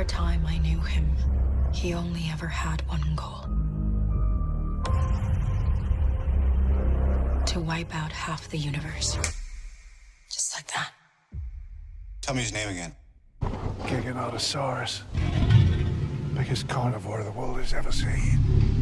entire time I knew him, he only ever had one goal. To wipe out half the universe. Just like that. Tell me his name again. Giganotosaurus. Biggest carnivore the world has ever seen.